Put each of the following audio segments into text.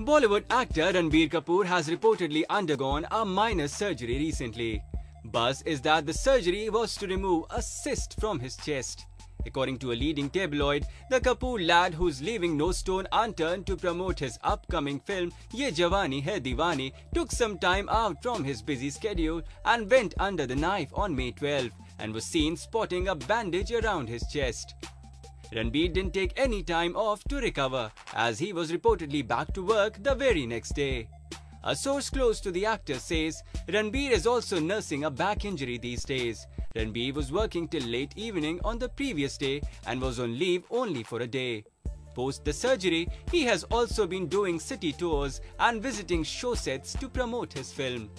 Bollywood actor Ranbir Kapoor has reportedly undergone a minor surgery recently. Buzz is that the surgery was to remove a cyst from his chest. According to a leading tabloid, the Kapoor lad who's leaving no stone unturned to promote his upcoming film Ye Jawani Hai Deewani took some time out from his busy schedule and went under the knife on May 12 and was seen sporting a bandage around his chest. Ranbir didn't take any time off to recover as he was reportedly back to work the very next day. A source close to the actor says Ranbir is also nursing a back injury these days. Ranbir was working till late evening on the previous day and was on leave only for a day. Post the surgery, he has also been doing city tours and visiting show sets to promote his film.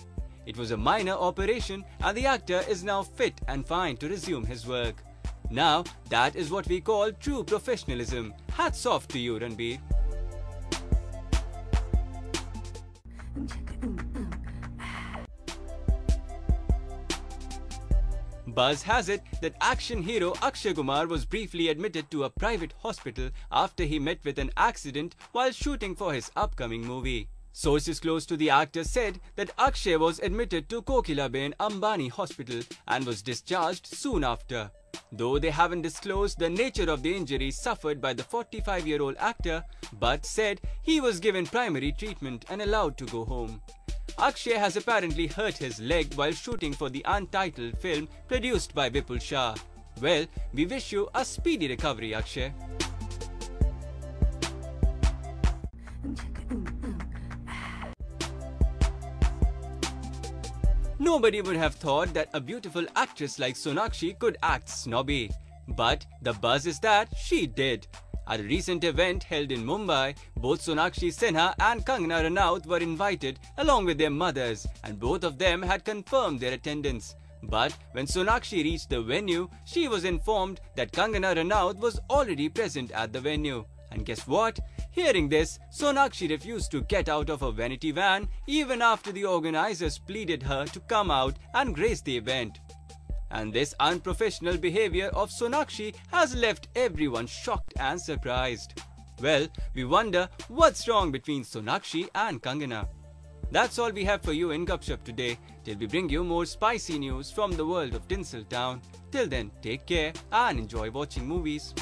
It was a minor operation and the actor is now fit and fine to resume his work. Now, that is what we call true professionalism. Hats off to you, Ranbir. Buzz has it that action hero Akshay Kumar was briefly admitted to a private hospital after he met with an accident while shooting for his upcoming movie. Sources close to the actor said that Akshay was admitted to Kokilaben Ambani Hospital and was discharged soon after. Though they haven't disclosed the nature of the injury suffered by the 45-year-old actor, but said he was given primary treatment and allowed to go home. Akshay has apparently hurt his leg while shooting for the untitled film produced by Vipul Shah. Well, we wish you a speedy recovery, Akshay. Nobody would have thought that a beautiful actress like Sonakshi could act snobby. But the buzz is that she did. At a recent event held in Mumbai, both Sonakshi Sinha and Kangana Ranaut were invited along with their mothers and both of them had confirmed their attendance. But when Sonakshi reached the venue, she was informed that Kangana Ranaut was already present at the venue. And guess what? Hearing this, Sonakshi refused to get out of her vanity van even after the organizers pleaded her to come out and grace the event. And this unprofessional behavior of Sonakshi has left everyone shocked and surprised. Well, we wonder what's wrong between Sonakshi and Kangana. That's all we have for you in Gupshup today, till we bring you more spicy news from the world of Tinseltown. Till then, take care and enjoy watching movies.